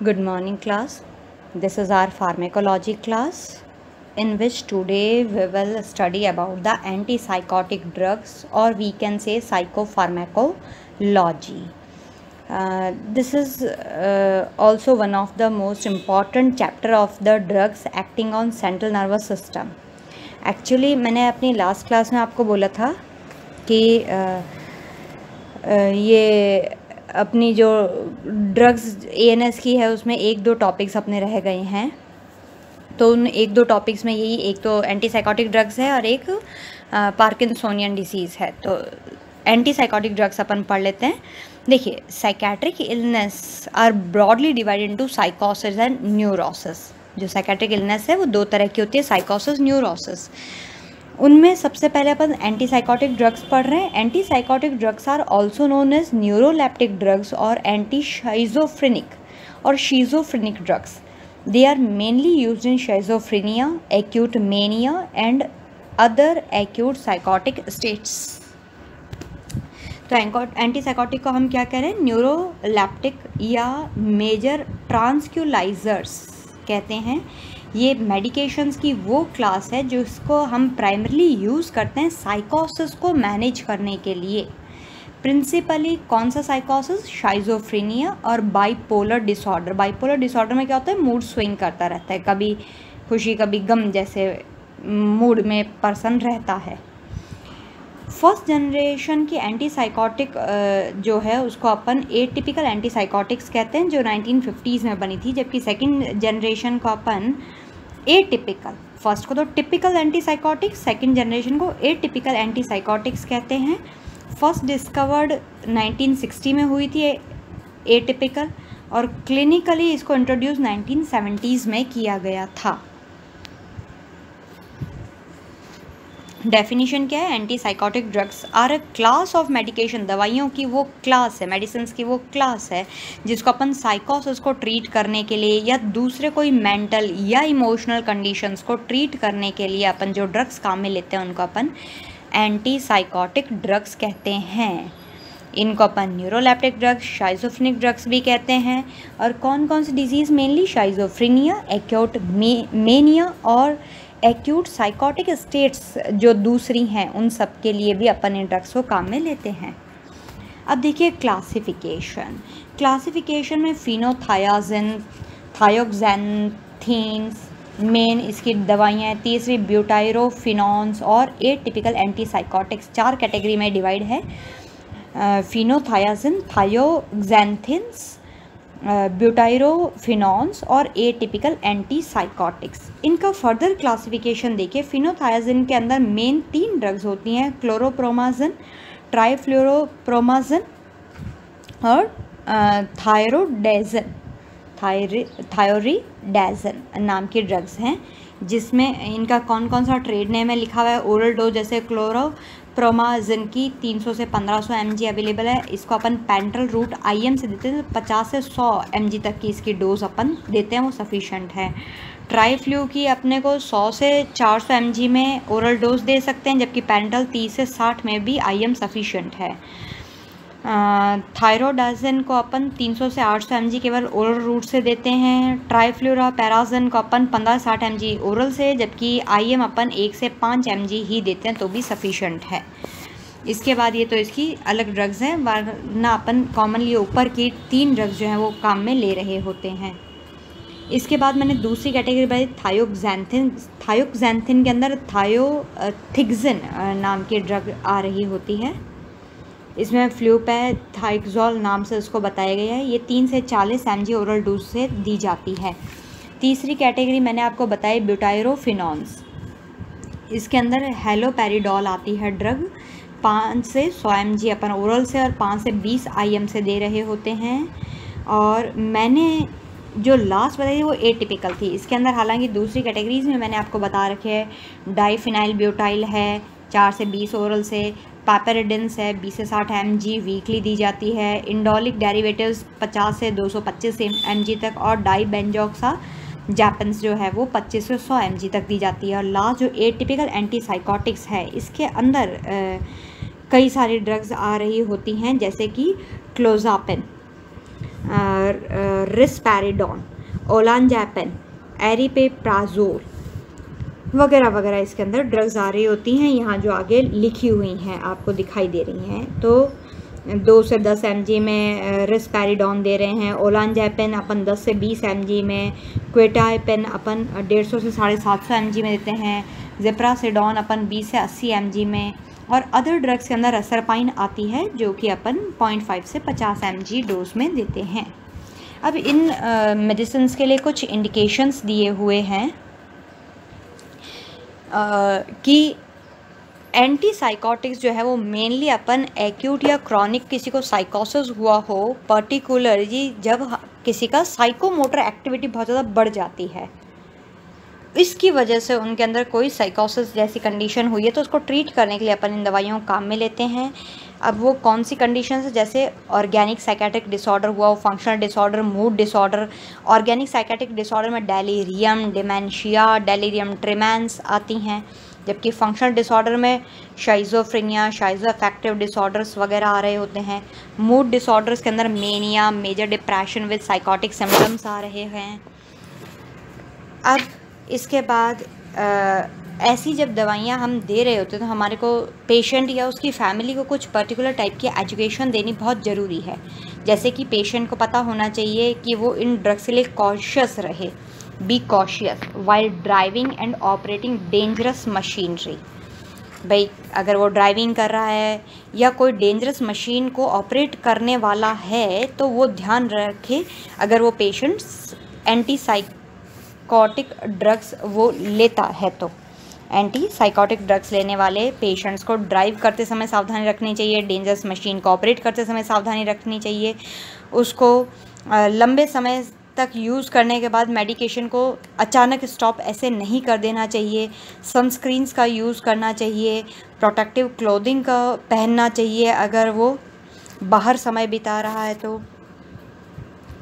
Good morning class. This is our pharmacology class in which today we will study about the antipsychotic drugs or we can say psychopharmacology. Uh, this is uh, also one of the most important chapter of the drugs acting on central nervous system. Actually मैंने अपनी last class में आपको बोला था कि uh, uh, ये अपनी जो ड्रग्स ए की है, उसमें एक दो टॉपिक्स अपने रह गए हैं। तो उन एक दो टॉपिक्स में यही, एक तो एंटीसाइकोटिक ड्रग्स है और एक पार्किंसोनियन डिसीज़ है। तो एंटीसाइकोटिक ड्रग्स अपन पढ़ लेते हैं। देखिए psychiatric illness are broadly divide into साइकोसिस and neurosis जो साइकेट्रिक इलनेस है, वो दो तरह की होती है साइकोसिस न्यूरोसिस उनमें सबसे पहले अपन एंटीसाइकोटिक ड्रग्स पढ़ रहे हैं। Antipsychotic drugs are also known as neuroleptic drugs और एंटी शाइजोफ्रेनिक और schizophrenic drugs they are mainly use in schizophrenia acute mania and other acute psychotic states तो एंटीसाइकोटिक को हम क्या कह रहे हैं? न्यूरोलैप्टिक या मेजर ट्रांसक्यूलाइजर्स कहते हैं। ये मेडिकेशंस की वो क्लास है जिसको हम प्राइमरली यूज़ करते हैं साइकोसिस को मैनेज करने के लिए। प्रिंसिपली कौन सा साइकोसिस शाइजोफ्रीनिया और बाइपोलर डिसऑर्डर बाइपोलर डिसऑर्डर में क्या होता है? मूड स्विंग करता रहता है। कभी खुशी, कभी गम जैसे मूड में पर्सन रहता है। फ़र्स्ट जनरेशन की एंटी एंटीसाइकोटिक जो है, उसको अपन ए टिपिकल एंटी एंटीसाइकोटिक्स कहते हैं, जो 1950s में बनी थी, जबकि सेकंड जनरेशन को अपन ए टिपिकल फ़र्स्ट को तो typical anti antipsychotics, second generation को ए टिपिकल एंटी एंटीसाइकोटिक्स कहते हैं। फ़र्स्ट डिस्कवर्ड 1960 में हुई थी, ए टिपिकल और क्लिनिकली इसको इंट्रोड्यूस 1970s में किया गया था। डेफिनेशन क्या है? Antipsychotic drugs are a class of medication दवाइयों की वो क्लास है मेडिसिन की वो क्लास है, जिसको अपन साइकोसिस को ट्रीट करने के लिए या दूसरे कोई मेंटल या इमोशनल कंडीशंस को ट्रीट करने के लिए अपन जो ड्रग्स काम में लेते हैं, उनको अपन एंटीसाइकोटिक ड्रग्स कहते हैं। इनको अपन न्यूरोलैप्टिक ड्रग्स शाइजोफ्रिनिक ड्रग्स भी कहते हैं। और कौन कौन सी disease mainly schizophrenia acute mania और एक्यूट साइकोटिक स्टेट्स जो दूसरी हैं, उन सब के लिए भी अपन इन ड्रग्स को काम में लेते हैं। अब देखिए क्लासिफिकेशन क्लासिफिकेशन में फिनोथायाजिन थायोक्जेंथीन्स मेन इसकी दवाइयाँ हैं, तीसरी ब्यूटायरोफिनॉन्स और ए टिपिकल एंटीसाइकोटिक्स चार कैटेगरी में डिवाइड है। फिनोथायाजिन थायोक्जेंथिन्स ब्यूटायरोफिनॉन्स और ए टिपिकल एंटीसाइकोटिक्स। इनका फर्दर क्लासिफिकेशन देखिए फिनोथायाजिन के अंदर मेन तीन ड्रग्स होती हैं, क्लोरोप्रोमाजन ट्राईफ्लोरोप्रोमाजन और थायरोडेजन थायोरीडेजन नाम की ड्रग्स हैं, जिसमें इनका कौन कौन सा ट्रेड नेम है लिखा हुआ है, ओरल डोज जैसे क्लोरो प्रोमाजिन की 300 से 1500 एम अवेलेबल है। इसको अपन पेंट्रल रूट आईएम से देते हैं तो 50 से 100 एम तक की इसकी डोज अपन देते हैं, वो सफिशेंट है। ट्राई फ्लू की अपने को 100 से 400 एम में ओरल डोज दे सकते हैं, जबकि पेंट्रल 30 से 60 में भी आईएम सफिशेंट है। थायरोडाजन को अपन 300 से 800 एम केवल ओरल रूट से देते हैं ट्राईफ्लोरा पैराजन को अपन 15 साठ एम ओरल से, जबकि आईएम अपन एक से पाँच एम ही देते हैं तो भी सफिशेंट है। इसके बाद ये तो इसकी अलग ड्रग्स हैं, वरना अपन कॉमनली ऊपर की तीन ड्रग्स जो हैं वो काम में ले रहे होते हैं। इसके बाद मैंने दूसरी कैटेगरी बताई थायोक्जैंथिन थायोक्जैंथिन के अंदर थायोथिक्जिन नाम की ड्रग आ रही होती है। इसमें फ्लूपैथाइक्जॉल नाम से उसको बताया गया है। ये तीन से चालीस एम जी ओरल डोज से दी जाती है। तीसरी कैटेगरी मैंने आपको बताई ब्यूटायरोफिनॉन्स इसके अंदर हेलोपेरिडॉल आती है ड्रग पाँच से सौ एम जी अपन ओरल से और पाँच से बीस आई एम से दे रहे होते हैं। और मैंने जो लास्ट बताई वो ए टिपिकल थी। इसके अंदर हालाँकि दूसरी कैटेगरीज में मैंने आपको बता रखे है। डाईफिनाइल ब्यूटाइल है, चार से बीस ओरल से पैपेरिडेंस है बीस से साठ एम वीकली दी जाती है। इंडोलिक डेरिवेटिव्स पचास से दो सौ पच्चीस एम तक और डाई बेंजॉक्सा जैपन्स जो है वो पच्चीस से सौ एम जी तक दी जाती है। और लास्ट जो ए टिपिकल एंटीसाइकोटिक्स है इसके अंदर आ, कई सारी ड्रग्स आ रही होती हैं जैसे कि क्लोजापिन रिस्पैरिडॉन ओलानजैपन एरिपेप्राजोल वगैरह वगैरह इसके अंदर ड्रग्स आ रही होती हैं, यहाँ जो आगे लिखी हुई हैं, आपको दिखाई दे रही हैं। तो दो से दस एम में रिस्पैरिडॉन दे रहे हैं ओलानजैपेन अपन दस से बीस एम में क्वेटापेन अपन डेढ़ सौ से साढ़े सात सौ एम में देते हैं जेप्रासिडॉन अपन बीस से अस्सी एम में, और अदर ड्रग्स के अंदर असरपाइन आती है, जो कि अपन पॉइंट फाइव से पचास एम डोज में देते हैं। अब इन मेडिसिन के लिए कुछ इंडिकेशंस दिए हुए हैं। कि एंटी साइकोटिक्स जो है वो मेनली अपन एक्यूट या क्रॉनिक किसी को साइकोसिस हुआ हो पर्टिकुलरली जब किसी का साइकोमोटर एक्टिविटी बहुत ज़्यादा बढ़ जाती है। इसकी वजह से उनके अंदर कोई साइकोसिस जैसी कंडीशन हुई है तो उसको ट्रीट करने के लिए अपन इन दवाइयों को काम में लेते हैं। अब वो कौन सी कंडीशन है? जैसे ऑर्गेनिक साइकेटिक डिसऑर्डर हुआ functional disorder mood disorder organic psychotic disorder में डेलीरियम डिमेंशिया डेलीरियम ट्रिमेंस आती हैं जबकि फंक्शनल डिसऑर्डर में शाइजोफ्रेनिया शाइजो अफेक्टिव डिसऑर्डर्स वगैरह आ रहे होते हैं। मूड डिसऑर्डर्स के अंदर mania major depression with psychotic symptoms आ रहे हैं। अब इसके बाद आ, ऐसी जब दवाइयाँ हम दे रहे होते हैं तो हमारे को पेशेंट या उसकी फैमिली को कुछ पर्टिकुलर टाइप की एजुकेशन देनी बहुत ज़रूरी है। जैसे कि पेशेंट को पता होना चाहिए कि वो इन ड्रग्स के लिए कॉशियस रहे। Be cautious while driving and operating dangerous machinery भाई, अगर वो ड्राइविंग कर रहा है या कोई डेंजरस मशीन को ऑपरेट करने वाला है तो वो ध्यान रखे अगर वो पेशेंट्स एंटीसाइकोटिक ड्रग्स वो लेता है तो। एंटी साइकोटिक ड्रग्स लेने वाले पेशेंट्स को ड्राइव करते समय सावधानी रखनी चाहिए डेंजरस मशीन को ऑपरेट करते समय सावधानी रखनी चाहिए, उसको लंबे समय तक यूज़ करने के बाद मेडिकेशन को अचानक स्टॉप ऐसे नहीं कर देना चाहिए। सनस्क्रीन्स का यूज़ करना चाहिए प्रोटेक्टिव क्लोथिंग का पहनना चाहिए, अगर वो बाहर समय बिता रहा है तो।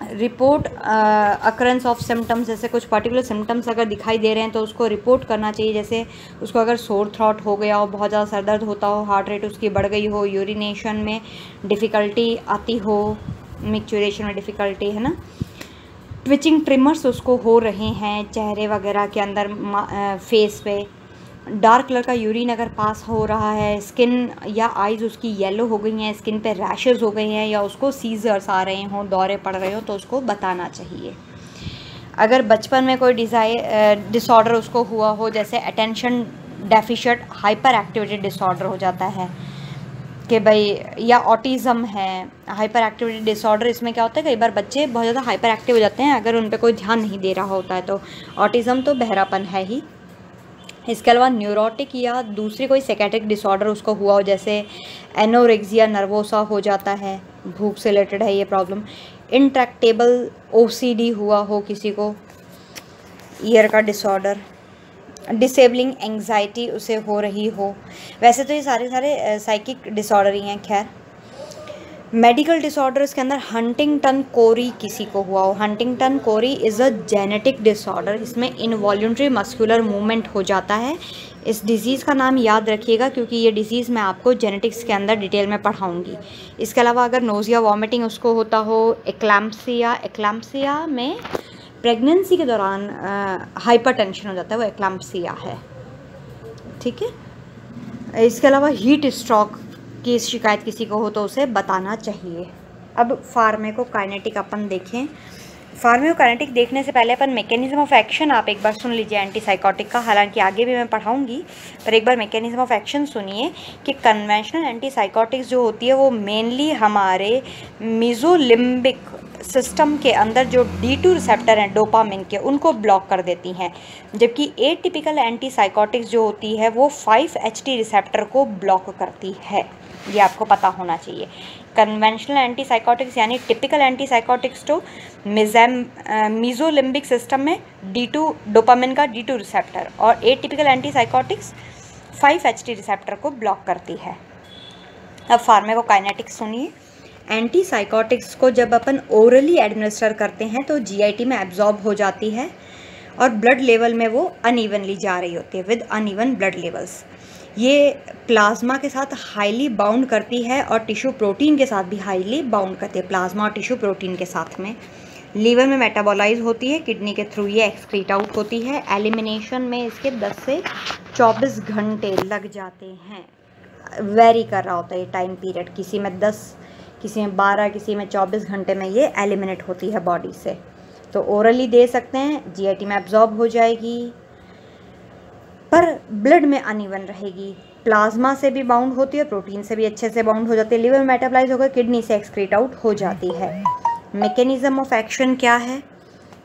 रिपोर्ट अकरेंस ऑफ़ सिम्टम्स जैसे कुछ पर्टिकुलर सिम्टम्स अगर दिखाई दे रहे हैं तो उसको रिपोर्ट करना चाहिए। जैसे उसको अगर सोर थ्रॉट हो गया हो, बहुत ज़्यादा सरदर्द होता हो हार्ट रेट उसकी बढ़ गई हो यूरिनेशन में डिफ़िकल्टी आती हो मिक्चुरेशन में डिफ़िकल्टी है ना? ट्विचिंग ट्रिमर्स उसको हो रहे हैं, चेहरे वगैरह के अंदर फेस पे। डार्क कलर का यूरिन अगर पास हो रहा है, स्किन या आइज़ उसकी येलो हो गई हैं, स्किन पे रैशेज़ हो गए हैं या उसको सीजर्स आ रहे हों, दौरे पड़ रहे हों तो उसको बताना चाहिए। अगर बचपन में कोई डिज़ाइ डिसऑर्डर उसको हुआ हो, जैसे attention deficit hyperactivity disorder हो जाता है, कि भाई, या ऑटिज़म है हाइपर एक्टिविटी डिसऑर्डर इसमें क्या होता है, कई बार बच्चे बहुत ज़्यादा हाइपर एक्टिव हो जाते हैं, अगर उन पर कोई ध्यान नहीं दे रहा होता है तो ऑटिज़म तो बहरापन है ही। इसके अलावा न्यूरोटिक या दूसरी कोई सेकेट्रिक डिसऑर्डर उसको हुआ हो, जैसे एनोरेक्सिया नर्वोसा हो जाता है, भूख से रिलेटेड है ये प्रॉब्लम इंट्रैक्टेबल ओसीडी हुआ हो किसी को ईयर का डिसऑर्डर डिसेबलिंग एंग्जाइटी उसे हो रही हो। वैसे तो ये सारे सारे साइकिक डिसऑर्डर ही हैं, खैर। मेडिकल डिसऑर्डर्स के अंदर हंटिंगटन कोरी किसी को हुआ हो? Huntington chorea is a genetic disorder इसमें इनवॉल्यूंट्री मस्कुलर मूवमेंट हो जाता है। इस डिज़ीज़ का नाम याद रखिएगा, क्योंकि ये डिज़ीज़ मैं आपको जेनेटिक्स के अंदर डिटेल में पढ़ाऊँगी। इसके अलावा अगर नोज़िया वॉमिटिंग उसको होता हो एक्लैम्सिया एक्लैम्सिया में प्रेगनेंसी के दौरान हाइपर हो जाता है, वो एक्लैम्पसिया है। ठीक है? इसके अलावा हीट स्ट्रोक की शिकायत किसी को हो तो उसे बताना चाहिए। अब फार्मेको काइनेटिक अपन देखें। फार्मियोकाइनेटिक देखने से पहले अपन मैकेनिज्म ऑफ़ एक्शन आप एक बार सुन लीजिए एंटीसाइकोटिक का। हालाँकि आगे भी मैं पढ़ाऊँगी, पर एक बार मैकेनिज्म ऑफ़ एक्शन सुनिए कि कन्वेंशनल एंटीसाइकोटिक्स जो होती है, वो मेनली हमारे मिजोलिम्बिक सिस्टम के अंदर जो डी टू रिसेप्टर हैं डोपामिन के, उनको ब्लॉक कर देती हैं। जबकि ए टिपिकल एंटीसाइकोटिक्स जो होती है, वो फाइव एच टी रिसेप्टर को ब्लॉक करती है। ये आपको पता होना चाहिए। कन्वेंशनल एंटीसाइकोटिक्स यानी टिपिकल एंटीसाइकोटिक्स तो मिजैम मीजोलिम्बिक सिस्टम में डी टू डोपामिन का डी टू रिसेप्टर और atypical antipsychotics five H T receptor को ब्लॉक करती है। अब फार्मेकोकाइनेटिक्स सुनिए। एंटीसाइकोटिक्स को जब अपन ओरली एडमिनिस्टर करते हैं तो जीआईटी में एब्जॉर्ब हो जाती है और ब्लड लेवल में वो अनइवनली जा रही होती है विद अनइवन ब्लड लेवल्स ये प्लाज्मा के साथ हाईली बाउंड करती है और टिश्यू प्रोटीन के साथ भी हाईली बाउंड करती है प्लाज्मा और टिश्यू प्रोटीन के साथ में। लीवर में मेटाबोलाइज होती है किडनी के थ्रू ये एक्सक्रीट आउट होती है। एलिमिनेशन में इसके 10 से 24 घंटे लग जाते हैं। वेरी कर रहा होता है ये टाइम पीरियड किसी में 10 किसी में 12 किसी में 24 घंटे में ये एलिमिनेट होती है बॉडी से। तो ओरली दे सकते हैं जीआईटी में एब्जॉर्ब हो जाएगी। पर ब्लड में अनइवन रहेगी। प्लाज्मा से भी बाउंड होती है प्रोटीन से भी अच्छे से बाउंड हो जाती है। लिवर मेटाबलाइज होकर किडनी से एक्सक्रीट आउट हो जाती है। मैकेनिज़्म ऑफ़ एक्शन क्या है?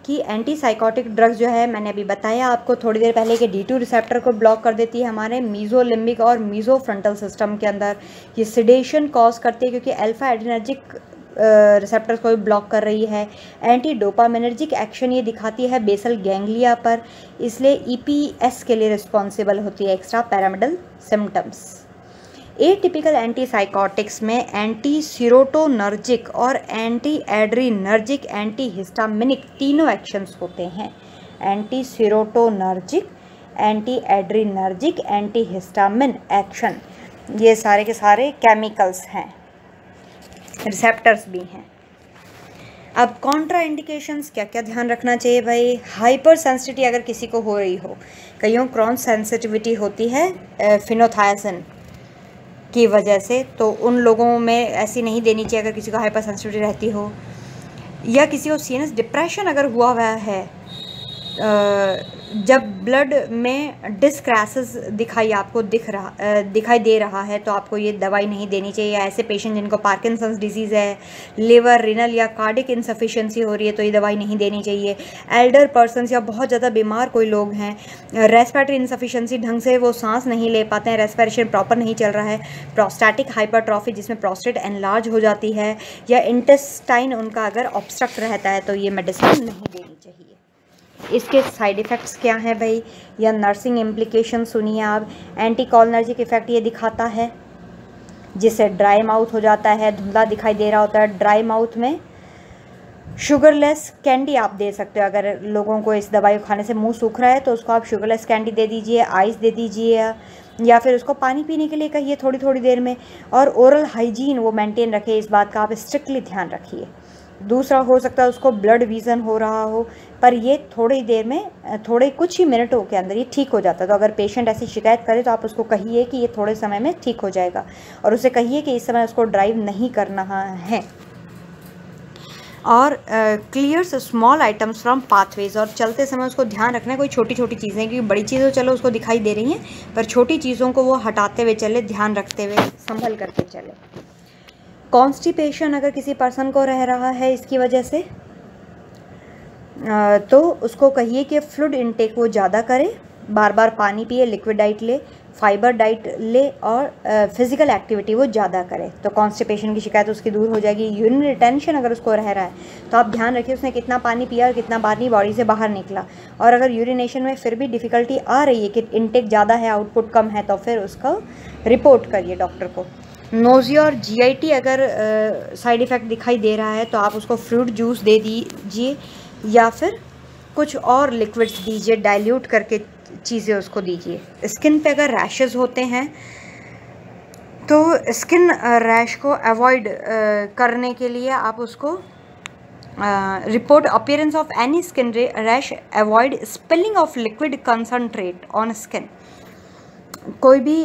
कि एंटी साइकोटिक ड्रग्स जो है, मैंने अभी बताया आपको थोड़ी देर पहले कि डी टू रिसेप्टर को ब्लॉक कर देती है हमारे मीजोलिम्बिक और मीजो फ्रंटल सिस्टम के अंदर। ये सिडेशन कॉज करती है क्योंकि अल्फ़ा एडिनर्जिक रिसेप्टर्स को भी ब्लॉक कर रही है। एंटी डोपामिनर्जिक एक्शन ये दिखाती है बेसल गैंग्लिया पर। इसलिए ईपीएस के लिए रिस्पॉन्सिबल होती है extra pyramidal symptoms atypical antipsychotics में एंटी सीरोटोनर्जिक और एंटी एड्रीनर्जिक एंटी हिस्टामिनिक तीनों एक्शंस होते हैं। Anti serotonergic anti adrenergic anti histamine action ये सारे के सारे केमिकल्स हैं। रिसेप्टर्स भी हैं। अब कॉन्ट्रा इंडिकेशंस क्या क्या ध्यान रखना चाहिए भाई? हाइपर सेंसिटिविटी अगर किसी को हो रही हो, कईयों क्रॉन सेंसिटिविटी होती है फिनोथायसिन की वजह से तो उन लोगों में ऐसी नहीं देनी चाहिए अगर किसी को हाइपर सेंसिटिविटी रहती हो। या किसी को सीरियस डिप्रेशन अगर हुआ हुआ है जब ब्लड में डिस्क्रैसेस दिखाई आपको दिख रहा दिखाई दे रहा है तो आपको ये दवाई नहीं देनी चाहिए। ऐसे पेशेंट जिनको पार्किंसंस डिज़ीज़ है लिवर रिनल या कार्डिक इनसफिशेंसी हो रही है तो ये दवाई नहीं देनी चाहिए। एल्डर पर्सनस या बहुत ज़्यादा बीमार कोई लोग हैं रेस्पिरेटरी इनसफिशेंसी ढंग से वो सांस नहीं ले पाते हैं रेस्पिरेशन प्रॉपर नहीं चल रहा है। प्रोस्टैटिक हाइपरट्रॉफी जिसमें प्रोस्टेट एनलार्ज हो जाती है, या इंटेस्टाइन उनका अगर ऑब्स्ट्रक्ट रहता है तो ये मेडिसिन नहीं देनी चाहिए। इसके साइड इफ़ेक्ट्स क्या हैं भाई? या नर्सिंग इम्प्लीकेशन सुनिए आप। एंटी कॉलनर्जिक इफ़ेक्ट ये दिखाता है, जिससे ड्राई माउथ हो जाता है, धुंधला दिखाई दे रहा होता है। ड्राई माउथ में शुगरलेस कैंडी आप दे सकते हो। अगर लोगों को इस दवाई को खाने से मुँह सूख रहा है तो उसको आप शुगरलेस कैंडी दे दीजिए आइस दे दीजिए, या फिर उसको पानी पीने के लिए कहिए थोड़ी थोड़ी देर में। और ओरल हाइजीन वो मेंटेन रखे इस बात का आप स्ट्रिक्टली ध्यान रखिए। दूसरा हो सकता है उसको ब्लड विज़न हो रहा हो, पर ये थोड़ी देर में थोड़े कुछ ही मिनटों के अंदर ये ठीक हो जाता है। तो अगर पेशेंट ऐसी शिकायत करे तो आप उसको कहिए कि ये थोड़े समय में ठीक हो जाएगा और उसे कहिए कि इस समय उसको ड्राइव नहीं करना है। और clears small items from pathways और चलते समय उसको ध्यान रखना है। कोई छोटी छोटी चीज़ें क्योंकि बड़ी चीज़ें चलो उसको दिखाई दे रही हैं, पर छोटी चीज़ों को वो हटाते हुए चले, ध्यान रखते हुए, संभल करके चले। कॉन्स्टिपेशन अगर किसी पर्सन को रह रहा है इसकी वजह से तो उसको कहिए कि फ्लूड इनटेक वो ज़्यादा करे बार बार पानी पिए लिक्विड डाइट ले फाइबर डाइट ले और फ़िज़िकल एक्टिविटी वो ज़्यादा करे। तो कॉन्स्टिपेशन की शिकायत उसकी दूर हो जाएगी। यूरिन रिटेंशन अगर उसको रह रहा है तो आप ध्यान रखिए उसने कितना पानी पिया और कितना पानी बॉडी से बाहर निकला। और अगर यूरिनेशन में फिर भी डिफ़िकल्टी आ रही है कि इनटेक ज़्यादा है आउटपुट कम है तो फिर उसको रिपोर्ट करिए डॉक्टर को। नोज़िया और जीआईटी अगर साइड इफ़ेक्ट दिखाई दे रहा है तो आप उसको फ्रूट जूस दे दीजिए, या फिर कुछ और लिक्विड्स दीजिए डाइल्यूट करके चीज़ें उसको दीजिए। स्किन पे अगर रैशेज़ होते हैं तो स्किन रैश को अवॉइड करने के लिए आप उसको report appearance of any skin rash avoid spilling of liquid concentrate on skin कोई भी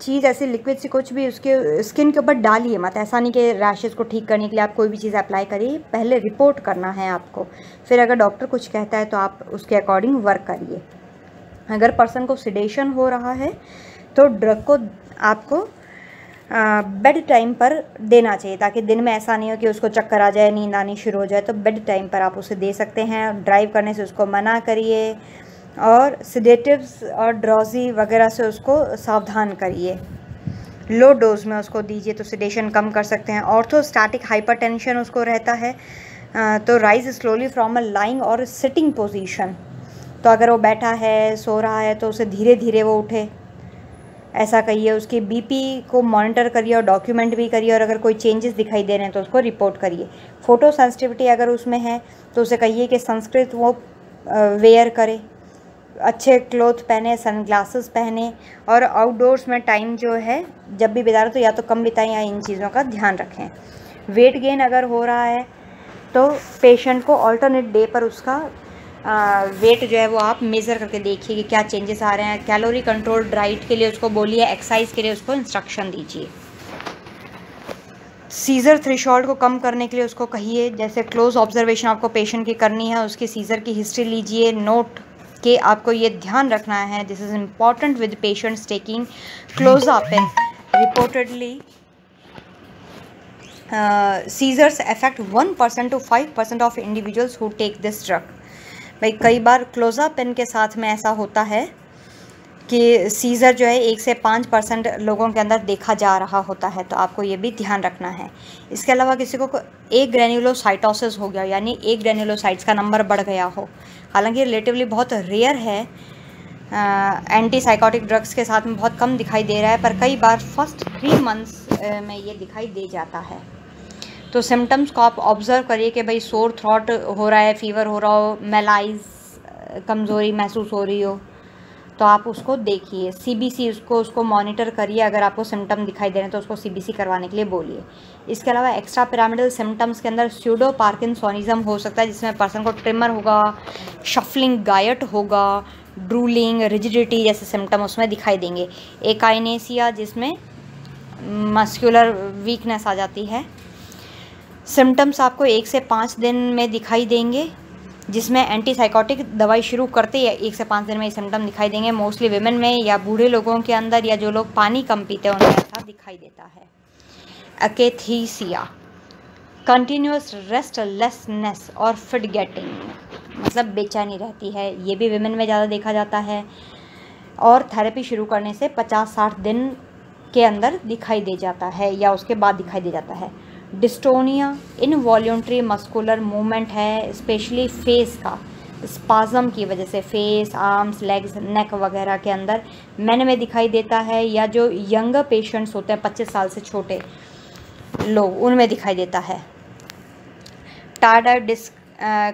चीज़ ऐसे लिक्विड से कुछ भी उसके स्किन के ऊपर डालिए मत। ऐसा नहीं कि रैशेज़ को ठीक करने के लिए आप कोई भी चीज़ अप्लाई करिए। पहले रिपोर्ट करना है आपको। फिर अगर डॉक्टर कुछ कहता है तो आप उसके अकॉर्डिंग वर्क करिए। अगर पर्सन को सिडेशन हो रहा है तो ड्रग को आपको बेड टाइम पर देना चाहिए, ताकि दिन में ऐसा नहीं हो कि उसको चक्कर आ जाए, नींद आनी शुरू हो जाए तो बेड टाइम पर आप उसे दे सकते हैं। ड्राइव करने से उसको मना करिए। और सिडेटिव्स और ड्रॉजी वगैरह से उसको सावधान करिए। लो डोज में उसको दीजिए तो सिडेशन कम कर सकते हैं। ऑर्थोस्टैटिक हाइपरटेंशन उसको रहता है। तो rise slowly from a lying और सिटिंग पोजीशन तो अगर वो बैठा है, सो रहा है तो उसे धीरे धीरे वो उठे। ऐसा कहिए उसके बीपी को मॉनिटर करिए और डॉक्यूमेंट भी करिए और अगर कोई चेंजेस दिखाई दे रहे हैं तो उसको रिपोर्ट करिए। फ़ोटो सेंसिटिविटी अगर उसमें है तो उसे कहिए कि संस्कृत वो वेयर करे। अच्छे क्लोथ पहने सन ग्लासेस पहने और आउटडोर्स में टाइम जो है, जब भी बिताए तो या तो कम बिताएँ या इन चीज़ों का ध्यान रखें। वेट गेन अगर हो रहा है तो पेशेंट को ऑल्टरनेट डे पर उसका वेट जो है वो आप मेज़र करके देखिए कि क्या चेंजेस आ रहे हैं। कैलोरी कंट्रोल डाइट के लिए उसको बोलिए एक्सरसाइज के लिए उसको इंस्ट्रक्शन दीजिए। सीज़र थ्रेशोल्ड को कम करने के लिए उसको कहिए। जैसे क्लोज ऑब्जर्वेशन आपको पेशेंट की करनी है, उसकी सीज़र की हिस्ट्री लीजिए नोट के आपको ये ध्यान रखना है। This is important with patients taking clozapine in reportedly seizures affect one percent to five percent of individuals who take this drug भाई, कई बार क्लोज़ा पेन के साथ में ऐसा होता है। कि सीज़र जो है, एक से पाँच परसेंट लोगों के अंदर देखा जा रहा होता है तो आपको ये भी ध्यान रखना है। इसके अलावा किसी को एक ग्रेन्यूलोसाइटोसिस हो गया, यानी एक ग्रेन्यूलोसाइट्स का नंबर बढ़ गया हो। हालाँकि रिलेटिवली बहुत रेयर है एंटी साइकोटिक ड्रग्स के साथ में बहुत कम दिखाई दे रहा है, पर कई बार फ़र्स्ट थ्री मंथ्स में ये दिखाई दे जाता है। तो सिम्टम्स को आप ऑब्ज़र्व करिए कि भाई सोर थ्रॉट हो रहा है फीवर हो रहा हो मेलाइज कमज़ोरी महसूस हो रही हो। तो आप उसको देखिए। सीबीसी उसको उसको मॉनिटर करिए। अगर आपको सिम्टम दिखाई दे रहे हैं तो उसको सीबीसी करवाने के लिए बोलिए। इसके अलावा एक्स्ट्रा पिरामिडल सिम्टम्स के अंदर स्यूडो पार्किंसोनिज्म हो सकता है, जिसमें पर्सन को ट्रिमर होगा शफलिंग गायट होगा ड्रूलिंग रिजिडिटी जैसे सिम्टम उसमें दिखाई देंगे। एकाइनेसिया जिसमें मस्कुलर वीकनेस आ जाती है। सिम्टम्स आपको एक से पाँच दिन में दिखाई देंगे। जिसमें एंटीसाइकोटिक दवाई शुरू करते या एक से पाँच दिन में ये सिम्टम दिखाई देंगे। मोस्टली वेमेन में या बूढ़े लोगों के अंदर या जो लोग पानी कम पीते हैं उनमें ऐसा दिखाई देता है। अकेथीसिया कंटिन्यूस रेस्टलेसनेस और फिट गेटिंग मतलब बेचैनी रहती है। ये भी वेमेन में ज़्यादा देखा जाता है। और थेरेपी शुरू करने से पचास साठ दिन के अंदर दिखाई दे जाता है या उसके बाद दिखाई दे जाता है। डिस्टोनिया इनवॉल्यूंट्री मस्कुलर मूवमेंट है स्पेशली फेस का। स्पाजम की वजह से फेस आर्म्स लेग्स नेक वगैरह के अंदर मैन में दिखाई देता है या जो यंगर पेशेंट्स होते हैं, पच्चीस साल से छोटे लोग, उनमें दिखाई देता है। टाडर डिस्क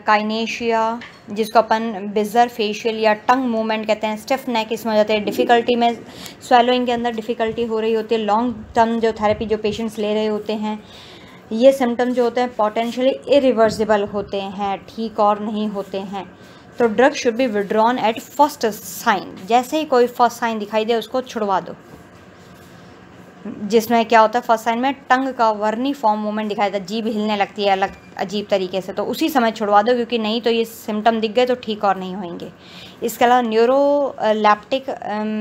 काइनेशिया जिसको अपन बिजर फेशियल या टंग मूवमेंट कहते हैं स्टिफ नेक इसमें हो जाते हैं डिफ़िकल्टी में स्वेलोइंग के अंदर डिफ़िकल्टी हो रही होती है लॉन्ग टर्म जो थेरेपी जो पेशेंट्स ले रहे होते हैं ये सिम्टम जो होते हैं पोटेंशियली इरिवर्सिबल होते हैं, ठीक और नहीं होते हैं। तो drug should be withdrawn at first sign जैसे ही कोई फ़र्स्ट साइन दिखाई दे, उसको छुड़वा दो। जिसमें क्या होता है फ़र्स्ट साइन में टंग का वर्नी फॉर्म मूवमेंट दिखाई देता है, जीभ हिलने लगती है अलग, अजीब तरीके से। तो उसी समय छुड़वा दो, क्योंकि नहीं तो ये सिम्टम दिख गए तो ठीक और नहीं होंगे। इसके अलावा न्यूरो लैप्टिक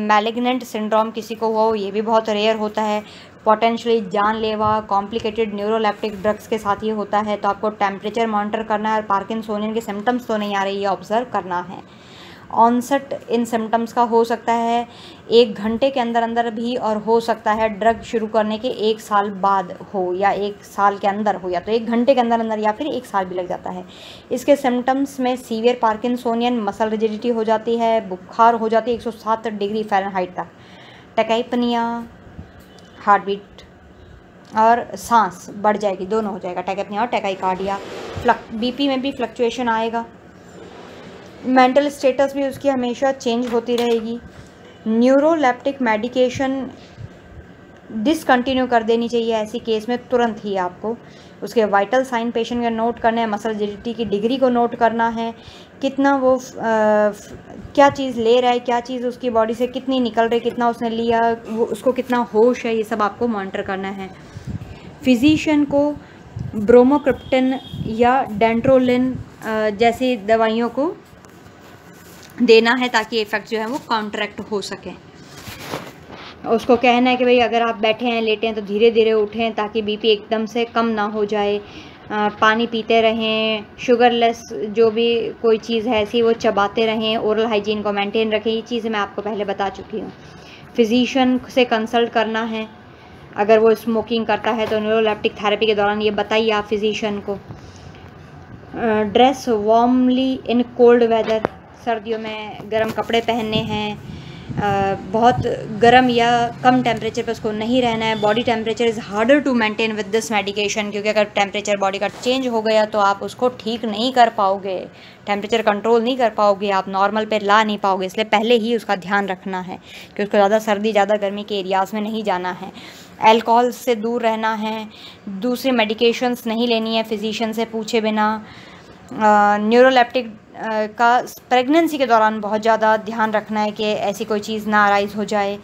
मैलिग्नेंट सिंड्रोम किसी को हुआ हो, ये भी बहुत रेयर होता है। पोटेंशली जानलेवा कॉम्प्लिकेटेड न्यूरोलैप्टिक ड्रग्स के साथ ये होता है तो आपको टेम्परेचर मॉनिटर करना है और पार्किंसोनियन के सिम्टम्स तो नहीं आ रही, ये ऑब्ज़र्व करना है। ऑनसेट इन सिम्टम्स का हो सकता है एक घंटे के अंदर अंदर भी और हो सकता है ड्रग शुरू करने के एक साल बाद हो या एक साल के अंदर हो या तो एक घंटे के अंदर अंदर या फिर एक साल भी लग जाता है। इसके सिम्टम्स में सीवियर पार्किंसोनियन मसल रिजिडिटी हो जाती है, बुखार हो जाती है 107 डिग्री फ़ारेनहाइट तक। टकैपनिया हार्ट बीट और सांस बढ़ जाएगी, दोनों हो जाएगा टैकेपनिया और टैकाइकार्डिया। फ्लक बीपी में भी फ्लक्चुएशन आएगा। मेंटल स्टेटस भी उसकी हमेशा चेंज होती रहेगी। न्यूरोलैप्टिक मेडिकेशन डिसकंटिन्यू कर देनी चाहिए ऐसी केस में तुरंत ही आपको। उसके वाइटल साइन पेशेंट का नोट करना है मसल जिलिटी की डिग्री को नोट करना है कितना वो आ, क्या चीज़ ले रहा है क्या चीज़ उसकी बॉडी से कितनी निकल रही कितना उसने लिया वो उसको कितना होश है ये सब आपको मॉनिटर करना है। फिजिशियन को ब्रोमोक्रिप्टिन या डेंट्रोलिन जैसी दवाइयों को देना है ताकि इफ़ेक्ट जो है वो कॉन्ट्रैक्ट हो सके। उसको कहना है कि भाई, अगर आप बैठे हैं, लेटे हैं तो धीरे धीरे उठें ताकि बीपी एकदम से कम ना हो जाए। पानी पीते रहें शुगरलेस जो भी कोई चीज़ है ऐसी, वो चबाते रहें ओरल हाइजीन को मेंटेन रखें। ये चीज़ें मैं आपको पहले बता चुकी हूँ। फिजिशियन से कंसल्ट करना है। अगर वो स्मोकिंग करता है तो न्यूरोलैप्टिक थेरेपी के दौरान ये बताइए आप फिजिशियन को। Dress warmly in cold weather सर्दियों में गर्म कपड़े पहनने हैं। बहुत गर्म या कम टेम्परेचर पर उसको नहीं रहना है। Body temperature is harder to maintain with this medication क्योंकि अगर टेम्परेचर बॉडी का चेंज हो गया तो आप उसको ठीक नहीं कर पाओगे। टेम्परेचर कंट्रोल नहीं कर पाओगे, आप नॉर्मल पे ला नहीं पाओगे। इसलिए पहले ही उसका ध्यान रखना है कि उसको ज़्यादा सर्दी, ज़्यादा गर्मी के एरियाज़ में नहीं जाना है। एल्कोहल से दूर रहना है, दूसरी मेडिकेशंस नहीं लेनी है फिजिशियन से पूछे बिना। न्यूरोलेप्टिक का प्रेगनेंसी के दौरान बहुत ज़्यादा ध्यान रखना है कि ऐसी कोई चीज़ ना अराइज हो जाए।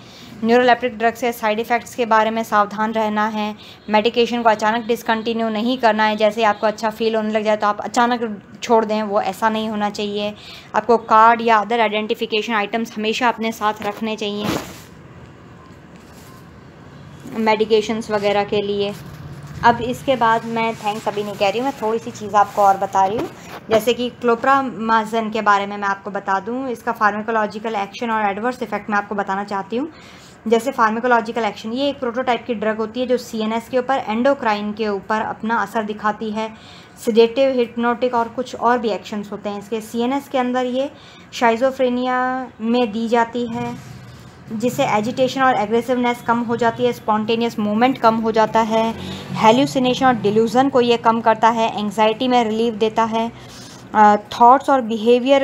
न्यूरोलेप्टिक ड्रग्स के साइड इफ़ेक्ट्स के बारे में सावधान रहना है। मेडिकेशन को अचानक डिसकंटिन्यू नहीं करना है। जैसे आपको अच्छा फील होने लग जाए तो आप अचानक छोड़ दें, वो ऐसा नहीं होना चाहिए। आपको कार्ड या अदर आइडेंटिफिकेशन आइटम्स हमेशा अपने साथ रखने चाहिए। मेडिकेशंस वगैरह के लिए। अब इसके बाद मैं थैंक्स अभी नहीं कह रही हूँ, मैं थोड़ी सी चीज़ आपको और बता रही हूँ। जैसे कि क्लोप्रामाजन के बारे में मैं आपको बता दूँ, इसका फार्मेकोलॉजिकल एक्शन और एडवर्स इफ़ेक्ट मैं आपको बताना चाहती हूँ। जैसे फार्मेकोलॉजिकल एक्शन ये एक प्रोटोटाइप की ड्रग होती है जो सीएनएस के ऊपर एंडोक्राइन के ऊपर अपना असर दिखाती है। सिडेटिव हिप्नोटिक और कुछ और भी एक्शंस होते हैं इसके। सीएनएस के अंदर ये शाइजोफ्रेनिया में दी जाती है। जिससे एजिटेशन और एग्रेसिवनेस कम हो जाती है स्पॉन्टेनियस मूवमेंट कम हो जाता है हेल्यूसिनेशन और डिल्यूज़न को ये कम करता है एंग्जाइटी में रिलीफ देता है थॉट्स और बिहेवियर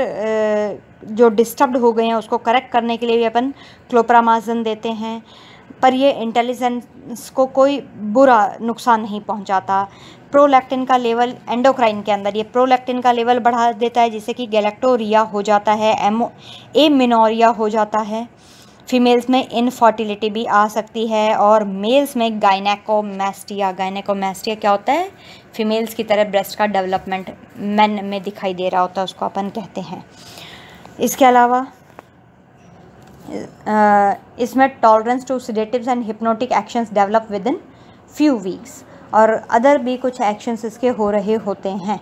जो डिस्टर्ब हो गए हैं, उसको करेक्ट करने के लिए भी अपन क्लोप्रामाजन देते हैं। पर ये इंटेलिजेंस को कोई बुरा नुकसान नहीं पहुंचाता। प्रोलैक्टिन का लेवल एंडोक्राइन के अंदर, ये प्रोलैक्टिन का लेवल बढ़ा देता है, जिससे कि गैलेक्टोरिया हो जाता है एमो ए मिनोरिया हो जाता है। फीमेल्स में इनफर्टिलिटी भी आ सकती है और मेल्स में गाइनेकोमेस्टिया गाइनेकोमेस्टिया क्या होता है? फीमेल्स की तरह ब्रेस्ट का डेवलपमेंट मैन में दिखाई दे रहा होता है, उसको अपन कहते हैं। इसके अलावा इसमें tolerance to sedatives and hypnotic actions develop within few weeks और अदर भी कुछ एक्शंस इसके हो रहे होते हैं।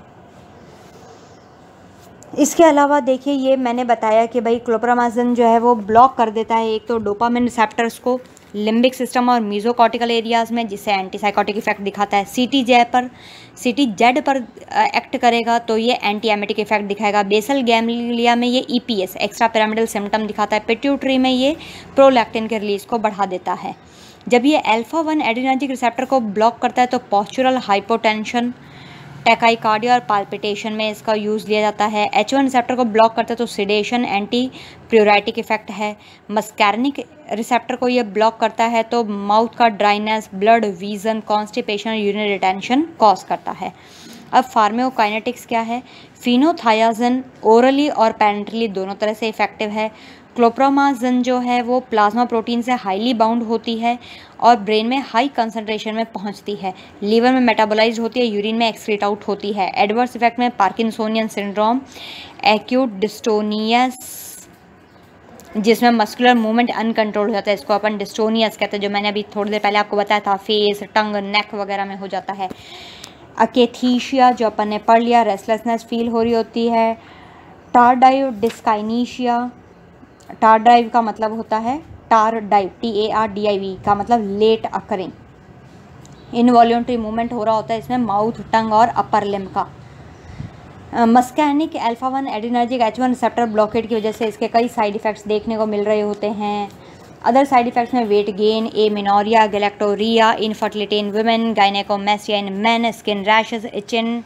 इसके अलावा देखिए, ये मैंने बताया कि भाई क्लोप्रामाजन जो है वो ब्लॉक कर देता है एक तो डोपामिन रिसेप्टर्स को लिम्बिक सिस्टम और मीजोकॉटिकल एरियाज़ में, जिससे एंटीसाइकोटिक इफ़ेक्ट दिखाता है। सी टी जे पर सी टी जेड पर एक्ट करेगा तो ये एंटी एमेटिक इफ़ेक्ट दिखाएगा। बेसल गैमलिया में ये E P S extra pyramidal symptom दिखाता है। पिट्यूट्री में ये प्रोलैक्टिन के रिलीज़ को बढ़ा देता है। जब ये अल्फ़ा वन एडिनाजिक रिसेप्टर को ब्लॉक करता है तो पॉस्चुरल हाइपोटेंशन टेकाईकार्डिया और पाल्पिटेशन में इसका यूज़ लिया जाता है। एच वन रिसेप्टर को ब्लॉक करता है तो सिडेशन एंटी प्योराइटिक इफ़ेक्ट है। मस्कैरनिक रिसेप्टर को ये ब्लॉक करता है तो माउथ का ड्राइनेस ब्लड वीजन कॉन्स्टिपेशन और यूरिन रिटेंशन कॉज करता है। अब फार्मेओकाइनेटिक्स क्या है? फिनोथायाजन ओरली और पेरेंटली दोनों तरह से इफ़ेक्टिव है। क्लोप्रोमाजन जो है वो प्लाज्मा प्रोटीन से हाईली बाउंड होती है और ब्रेन में हाई कंसनट्रेशन में पहुँचती है। लीवर में मेटाबोलाइज होती है यूरिन में एक्सक्रीट आउट होती है। एडवर्स इफ़ेक्ट में पार्किंसोनियन सिंड्रोम एक्यूट डिस्टोनियस जिसमें मस्कुलर मूवमेंट अनकंट्रोल हो जाता है। इसको अपन डिस्टोनियस कहते हैं, जो मैंने अभी थोड़ी देर पहले आपको बताया था फेस टंग नेक वगैरह में हो जाता है। अकेथीशिया जो अपन ने पढ़ लिया रेस्टलेसनेस फील हो रही होती है। टारडाइव डिस्काइनीशिया टार ड्राइव का मतलब होता है tardive T A R D I V का मतलब लेट अकरिंग इनवॉल्यूंट्री मूवमेंट हो रहा होता है इसमें माउथ टंग और अपर लिम का। Muscarinic alpha one adrenergic H one receptor blockade की वजह से इसके कई साइड इफ़ेक्ट्स देखने को मिल रहे होते हैं। अदर साइड इफ़ेक्ट्स में weight gain amenorrhoea galactorrhoea infertility in women gynaecomastia in man skin rashes itching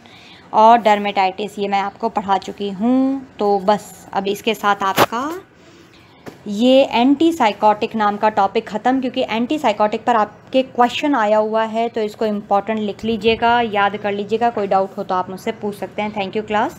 और डर्मेटाइटिस ये मैं आपको पढ़ा चुकी हूँ। तो बस, अब इसके साथ आपका ये एंटी साइकोटिक नाम का टॉपिक ख़त्म, क्योंकि एंटी साइकोटिक पर आपके क्वेश्चन आया हुआ है तो इसको इंपॉर्टेंट लिख लीजिएगा, याद कर लीजिएगा, कोई डाउट हो तो आप मुझसे पूछ सकते हैं। Thank you class